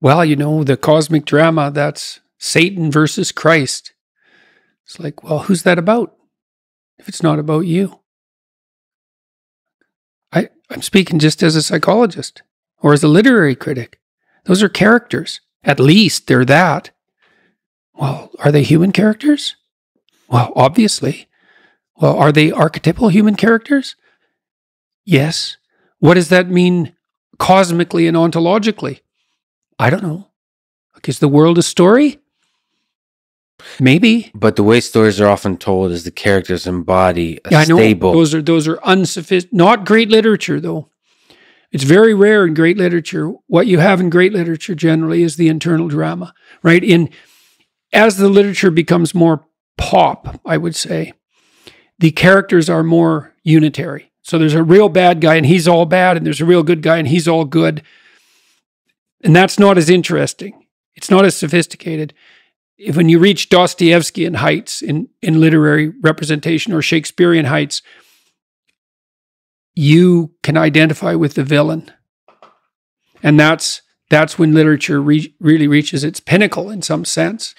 well, you know, the cosmic drama, that's Satan versus Christ. It's like, well, who's that about? If it's not about you. I, I'm speaking just as a psychologist or as a literary critic. Those are characters. At least they're that. Well, are they human characters? Well, obviously. Well, are they archetypal human characters? Yes. What does that mean cosmically and ontologically? I don't know. Is the world a story? Maybe. But the way stories are often told is the characters embody a Yeah, I know. stable. Those are those are unsophisticated. Not great literature, though. It's very rare in great literature. What you have in great literature generally is the internal drama, right? In as the literature becomes more pop, I would say, the characters are more unitary. So there's a real bad guy and he's all bad, and there's a real good guy and he's all good. And that's not as interesting. It's not as sophisticated. If when you reach Dostoevsky Dostoevskian heights in, in literary representation or Shakespearean heights, you can identify with the villain. And that's that's when literature re- really reaches its pinnacle in some sense.